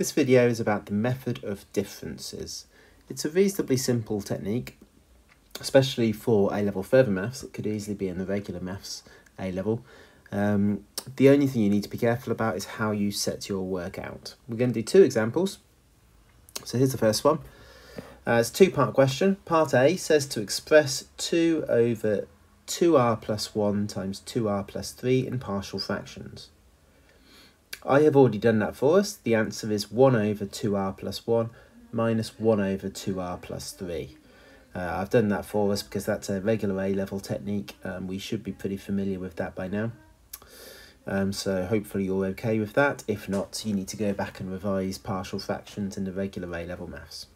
This video is about the method of differences. It's a reasonably simple technique, especially for A-level further maths. It could easily be in the regular maths A-level. Um, the only thing you need to be careful about is how you set your work out. We're going to do two examples. So here's the first one. Uh, it's a two-part question. Part A says to express 2 over 2r plus 1 times 2r plus 3 in partial fractions. I have already done that for us. The answer is 1 over 2r plus 1 minus 1 over 2r plus 3. Uh, I've done that for us because that's a regular A-level technique. Um, we should be pretty familiar with that by now. Um, so hopefully you're okay with that. If not, you need to go back and revise partial fractions in the regular A-level maths.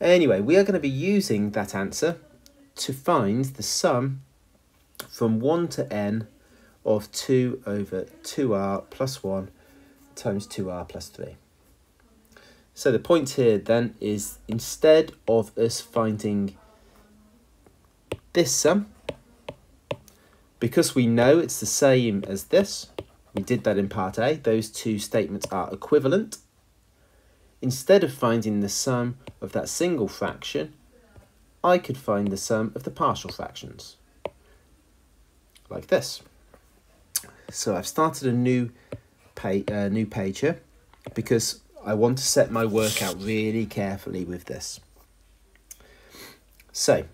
Anyway, we are going to be using that answer to find the sum from 1 to n of 2 over 2r plus 1 times 2r plus 3. So the point here then is instead of us finding this sum, because we know it's the same as this, we did that in part A, those two statements are equivalent. Instead of finding the sum of that single fraction, I could find the sum of the partial fractions, like this. So I've started a new page, uh, new page here because I want to set my work out really carefully with this. So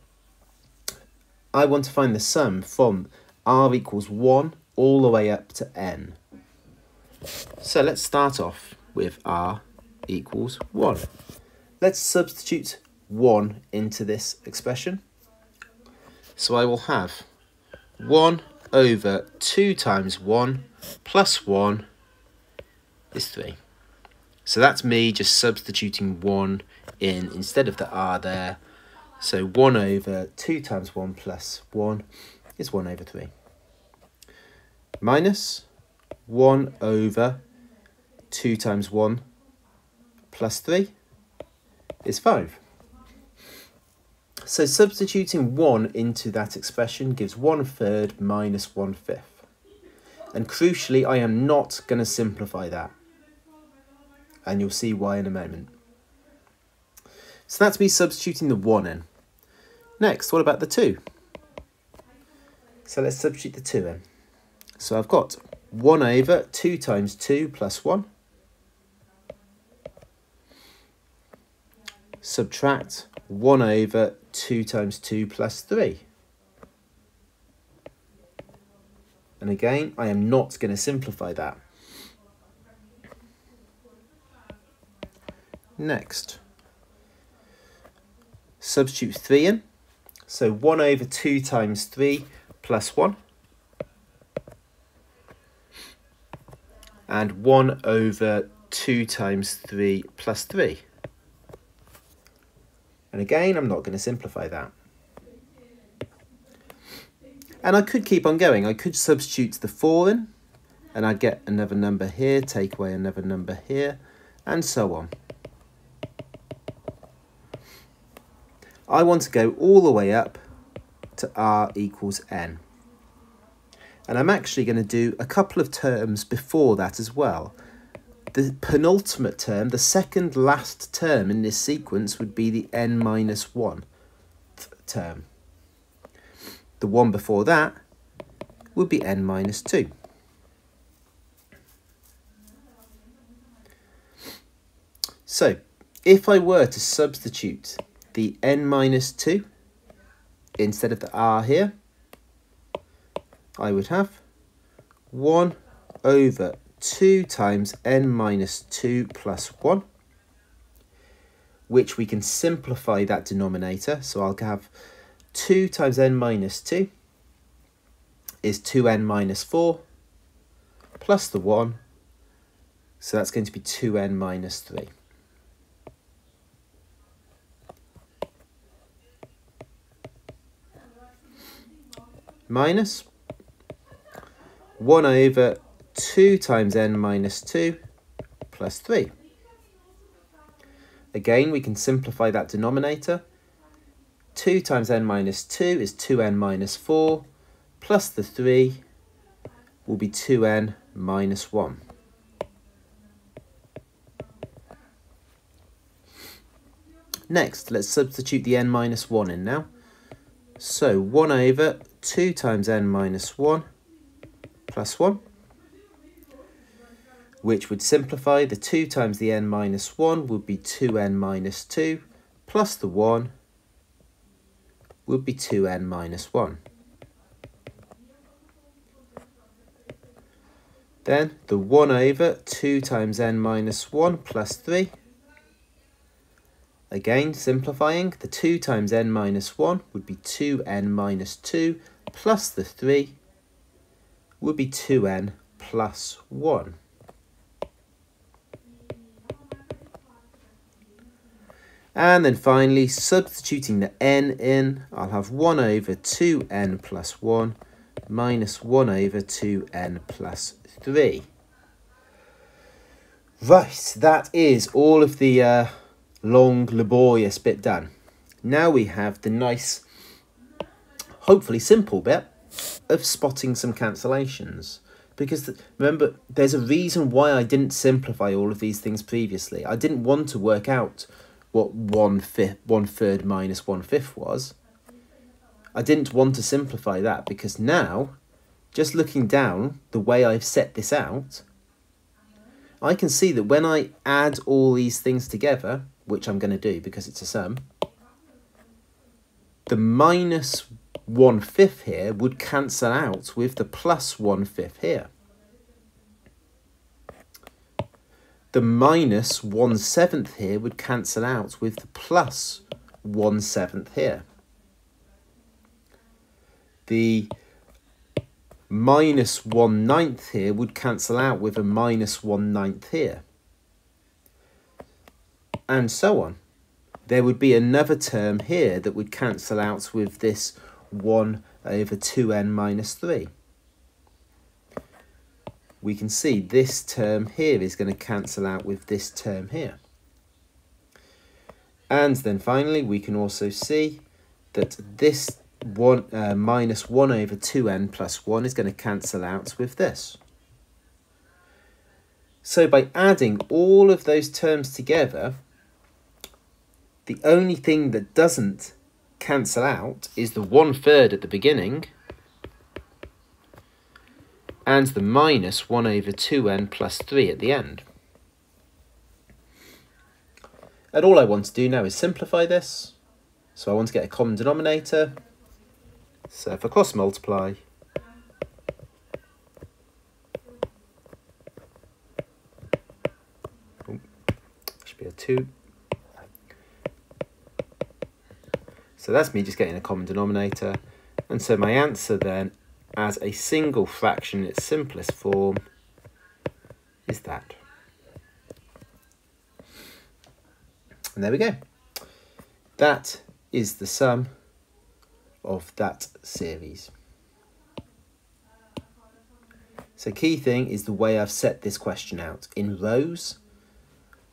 I want to find the sum from r equals 1 all the way up to n. So let's start off with r equals 1. Let's substitute 1 into this expression. So I will have 1 over 2 times 1 plus 1 is 3. So that's me just substituting 1 in instead of the r there. So 1 over 2 times 1 plus 1 is 1 over 3. Minus 1 over 2 times 1 plus 3 is 5. So substituting 1 into that expression gives 1 third minus 1 fifth. And crucially, I am not going to simplify that. And you'll see why in a moment. So that's me substituting the 1 in. Next, what about the 2? So let's substitute the 2 in. So I've got 1 over 2 times 2 plus 1. Subtract 1 over 2 times 2 plus 3. And again, I am not going to simplify that. Next, substitute 3 in. So 1 over 2 times 3 plus 1. And 1 over 2 times 3 plus 3. And again, I'm not going to simplify that. And I could keep on going. I could substitute the 4 in, and I'd get another number here, take away another number here, and so on. I want to go all the way up to r equals n. And I'm actually going to do a couple of terms before that as well the penultimate term, the second last term in this sequence would be the n minus 1 term. The one before that would be n minus 2. So, if I were to substitute the n minus 2 instead of the r here, I would have 1 over 2 times n minus 2 plus 1, which we can simplify that denominator. So I'll have 2 times n minus 2 is 2n minus 4 plus the 1. So that's going to be 2n minus 3. Minus 1 over 2 times n minus 2 plus 3. Again, we can simplify that denominator. 2 times n minus 2 is 2n minus 4, plus the 3 will be 2n minus 1. Next, let's substitute the n minus 1 in now. So 1 over 2 times n minus 1 plus 1, which would simplify. The 2 times the n minus 1 would be 2n minus 2, plus the 1 would be 2n minus 1. Then the 1 over 2 times n minus 1 plus 3 Again, simplifying, the 2 times n minus 1 would be 2n minus 2 plus the 3 would be 2n plus 1. And then finally, substituting the n in, I'll have 1 over 2n plus 1 minus 1 over 2n plus 3. Right, that is all of the uh, long, laborious bit done. Now we have the nice, hopefully simple bit of spotting some cancellations. Because remember, there's a reason why I didn't simplify all of these things previously. I didn't want to work out what one fifth, one third minus one fifth was. I didn't want to simplify that because now, just looking down the way I've set this out, I can see that when I add all these things together, which I'm going to do because it's a sum, the minus one fifth here would cancel out with the plus one fifth here. The minus one seventh here would cancel out with the plus one seventh here. The minus one ninth here would cancel out with a minus one ninth here and so on. There would be another term here that would cancel out with this 1 over 2n minus 3. We can see this term here is going to cancel out with this term here. And then finally, we can also see that this one uh, minus 1 over 2n plus 1 is going to cancel out with this. So by adding all of those terms together, the only thing that doesn't cancel out is the one third at the beginning and the minus 1 over 2n plus 3 at the end. And all I want to do now is simplify this. So I want to get a common denominator. So for cross multiply, should be a 2 So that's me just getting a common denominator. And so my answer then, as a single fraction in its simplest form, is that. And there we go. That is the sum of that series. So key thing is the way I've set this question out. In rows,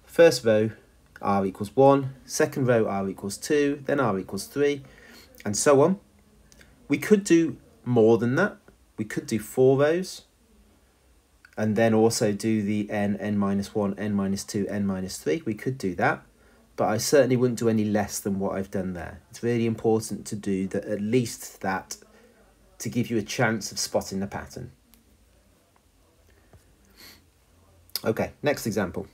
first row r equals 1, second row r equals 2, then r equals 3, and so on. We could do more than that. We could do four rows, and then also do the n, n minus 1, n minus 2, n minus 3. We could do that, but I certainly wouldn't do any less than what I've done there. It's really important to do that at least that to give you a chance of spotting the pattern. Okay, next example.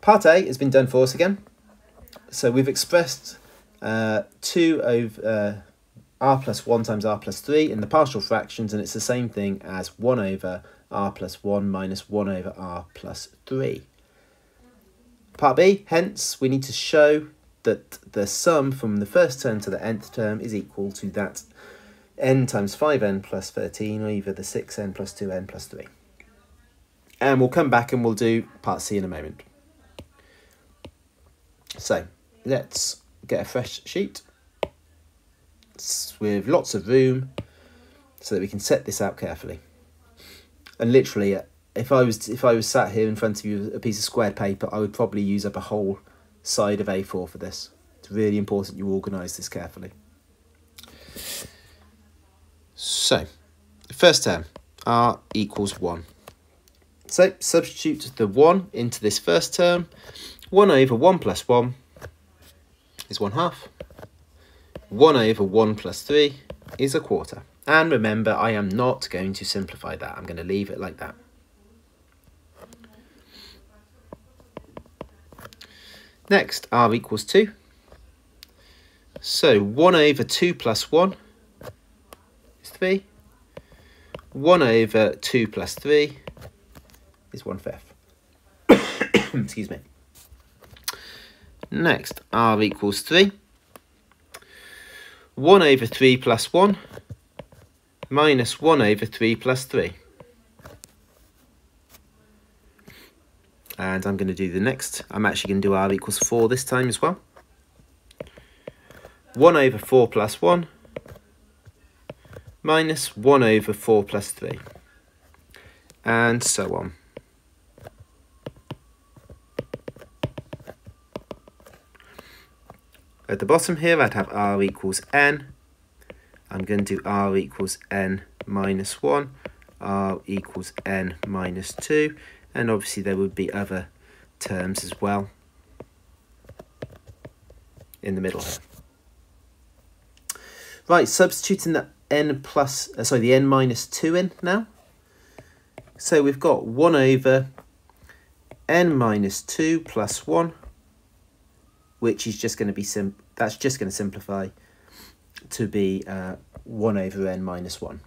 Part A has been done for us again. So we've expressed uh, 2 over uh, r plus 1 times r plus 3 in the partial fractions, and it's the same thing as 1 over r plus 1 minus 1 over r plus 3. Part B, hence, we need to show that the sum from the first term to the nth term is equal to that n times 5n plus 13, or either the 6n plus 2n plus 3. And we'll come back and we'll do part C in a moment. So let's get a fresh sheet with lots of room so that we can set this out carefully. And literally, uh, if I was if I was sat here in front of you with a piece of squared paper, I would probably use up a whole side of A4 for this. It's really important you organise this carefully. So, the first term, r equals 1. So substitute the 1 into this first term. 1 over 1 plus 1 is 1 half. 1 over 1 plus 3 is a quarter. And remember, I am not going to simplify that. I'm going to leave it like that. Next, r equals 2. So 1 over 2 plus 1 is 3. 1 over 2 plus 3 is 1 fifth. Excuse me. Next, r equals 3. 1 over 3 plus 1 minus 1 over 3 plus 3. And I'm going to do the next. I'm actually going to do r equals 4 this time as well. 1 over 4 plus 1 minus 1 over 4 plus 3. And so on. At the bottom here, I'd have r equals n. I'm going to do r equals n minus 1, r equals n minus 2, and obviously there would be other terms as well in the middle. Right, substituting the n plus, uh, sorry, the n minus 2 in now. So we've got 1 over n minus 2 plus 1 which is just going to be sim that's just going to simplify to be uh, 1 over n minus 1.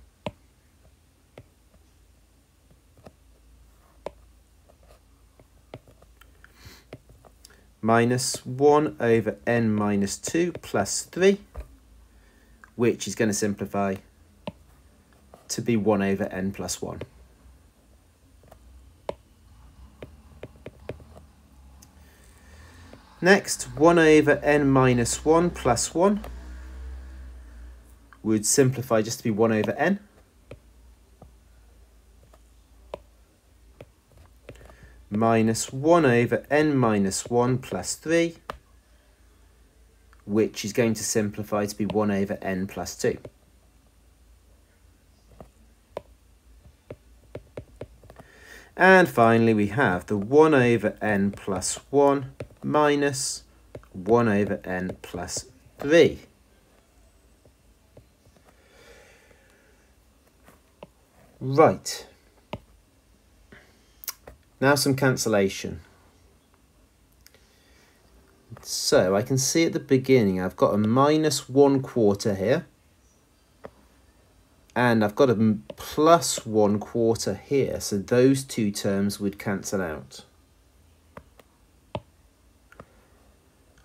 Minus 1 over n minus 2 plus 3, which is going to simplify to be 1 over n plus 1. Next, 1 over n minus 1 plus 1 would simplify just to be 1 over n. Minus 1 over n minus 1 plus 3, which is going to simplify to be 1 over n plus 2. And finally, we have the 1 over n plus 1 minus 1 over n plus 3. Right. Now some cancellation. So I can see at the beginning I've got a minus 1 quarter here. And I've got a plus 1 quarter here. So those two terms would cancel out.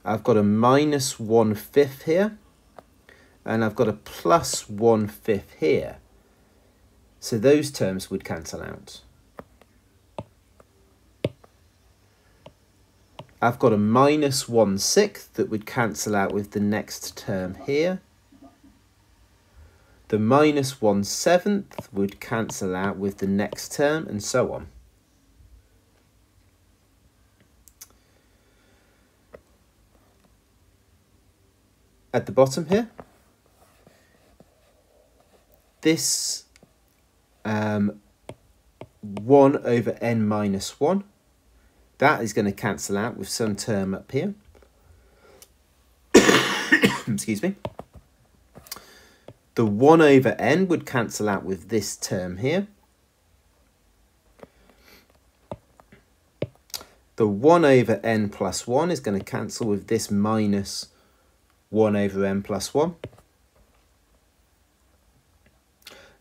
I've got a minus one fifth here, and I've got a plus one fifth here. So those terms would cancel out. I've got a minus one sixth that would cancel out with the next term here. The minus one seventh would cancel out with the next term and so on. At the bottom here. This um, 1 over n minus 1, that is going to cancel out with some term up here. Excuse me. The 1 over n would cancel out with this term here. The 1 over n plus 1 is going to cancel with this minus 1 over n plus 1.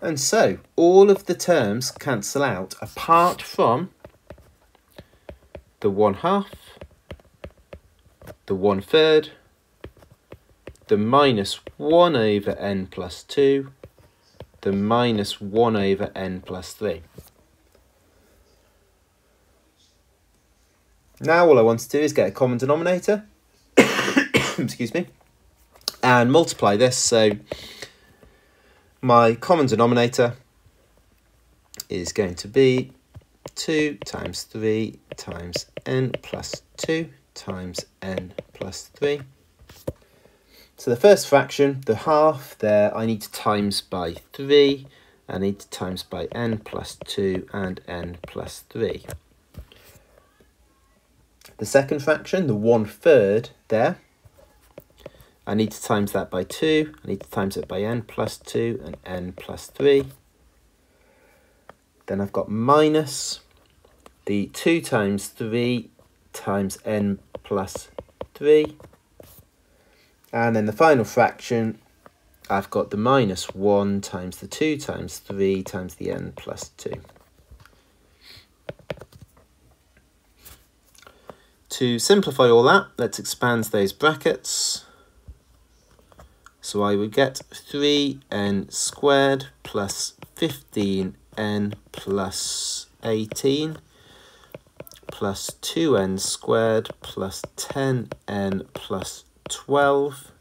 And so all of the terms cancel out apart from the 1 half, the 1 third, the minus 1 over n plus 2, the minus 1 over n plus 3. Now all I want to do is get a common denominator. Excuse me and multiply this. So my common denominator is going to be 2 times 3 times n plus 2 times n plus 3. So the first fraction, the half there, I need to times by 3, I need to times by n plus 2 and n plus 3. The second fraction, the 1 third there, I need to times that by 2, I need to times it by n plus 2 and n plus 3. Then I've got minus the 2 times 3 times n plus 3. And then the final fraction, I've got the minus 1 times the 2 times 3 times the n plus 2. To simplify all that, let's expand those brackets. So I would get 3n squared plus 15n plus 18 plus 2n squared plus 10n plus 12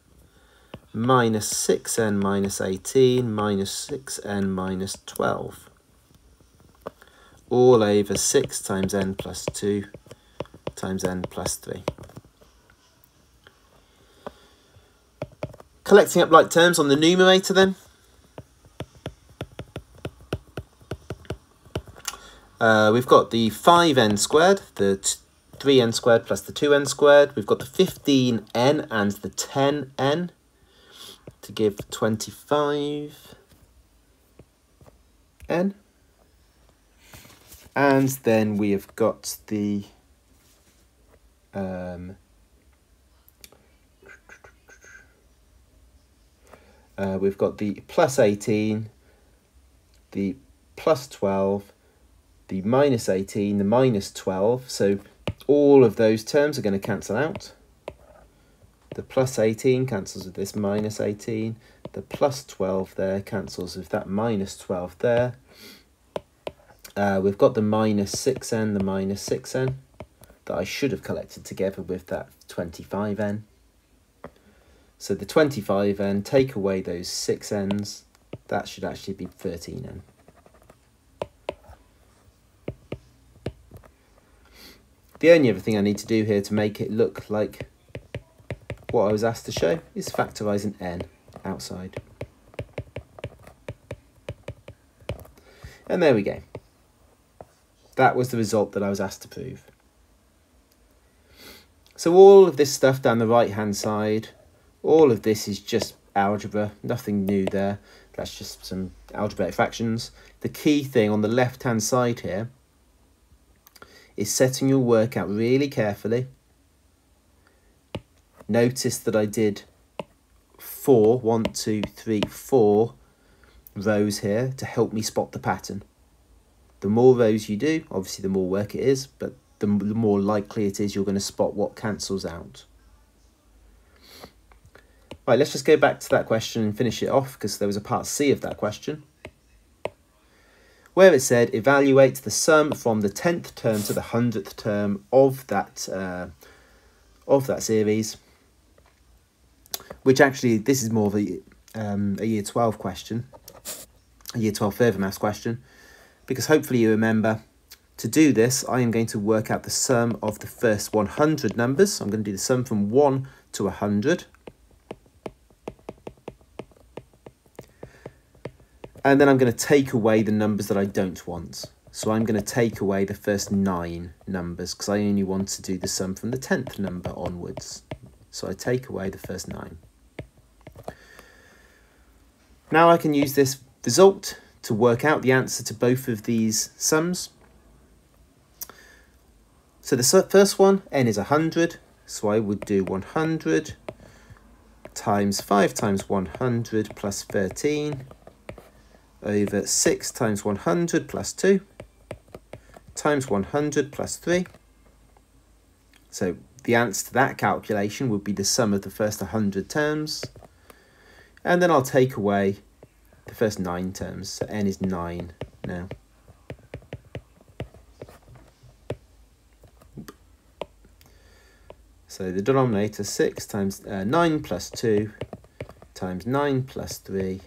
minus 6n minus 18 minus 6n minus 12 all over 6 times n plus 2 times n plus 3. Collecting up like terms on the numerator then. Uh, we've got the 5n squared, the 3n squared plus the 2n squared. We've got the 15n and the 10n to give 25n. And then we have got the um, uh, we've got the plus 18, the plus 12, the minus 18, the minus 12. So all of those terms are going to cancel out. The plus 18 cancels with this minus 18. The plus 12 there cancels with that minus 12 there. Uh, we've got the minus 6n, the minus 6n that I should have collected together with that 25n. So the 25n, take away those 6n's, that should actually be 13n. The only other thing I need to do here to make it look like what I was asked to show is factorise an n outside. And there we go. That was the result that I was asked to prove. So all of this stuff down the right hand side, all of this is just algebra, nothing new there. That's just some algebraic fractions. The key thing on the left hand side here is setting your work out really carefully. Notice that I did four, one, two, three, four rows here to help me spot the pattern. The more rows you do, obviously the more work it is, but the, the more likely it is you're going to spot what cancels out. Right, let's just go back to that question and finish it off because there was a part C of that question where it said evaluate the sum from the 10th term to the 100th term of that uh, of that series which actually this is more of a, um, a year 12 question a year 12 further maths question because hopefully you remember to do this, I am going to work out the sum of the first 100 numbers. I'm going to do the sum from 1 to 100. And then I'm going to take away the numbers that I don't want. So I'm going to take away the first 9 numbers because I only want to do the sum from the 10th number onwards. So I take away the first 9. Now I can use this result to work out the answer to both of these sums. So the first one, n is 100, so I would do 100 times 5 times 100 plus 13 over 6 times 100 plus 2 times 100 plus 3. So the answer to that calculation would be the sum of the first 100 terms. And then I'll take away the first 9 terms, so n is 9 now. So the denominator 6 times uh, 9 plus 2 times 9 plus 3.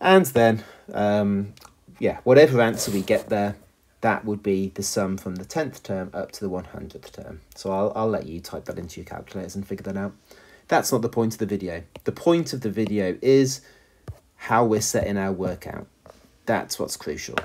And then, um, yeah, whatever answer we get there, that would be the sum from the 10th term up to the 100th term. So I'll, I'll let you type that into your calculators and figure that out. That's not the point of the video. The point of the video is how we're setting our work out. That's what's crucial.